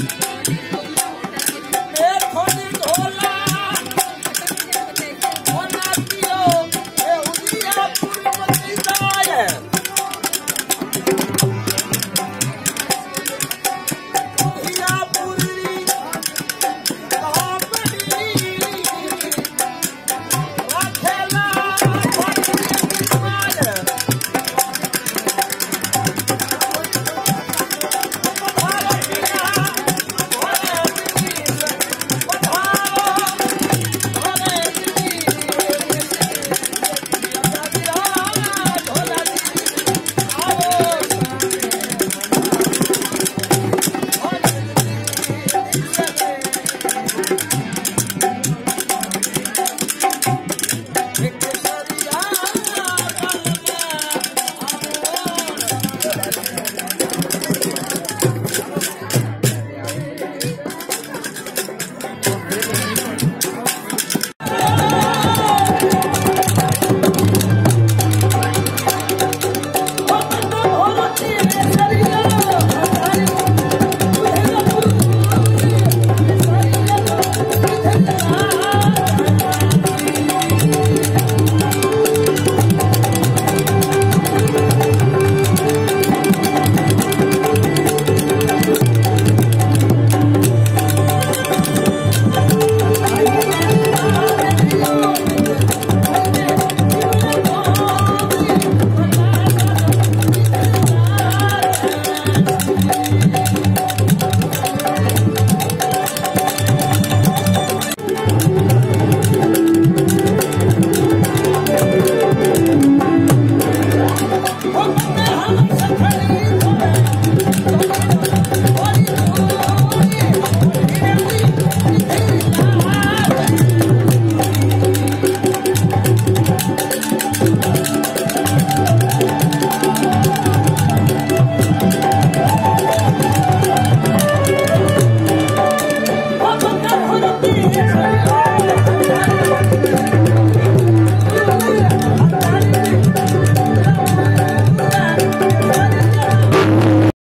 Thank Hey!